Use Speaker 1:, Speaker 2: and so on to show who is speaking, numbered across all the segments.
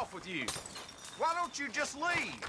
Speaker 1: off with you. Why don't you just leave?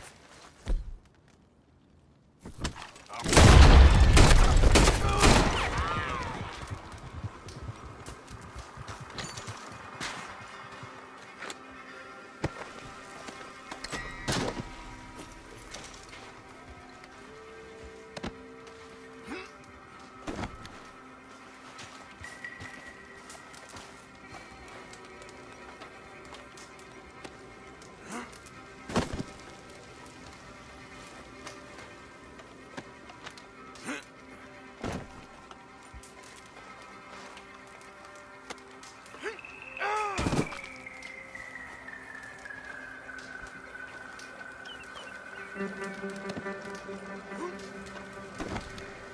Speaker 1: Je suis désolé, je suis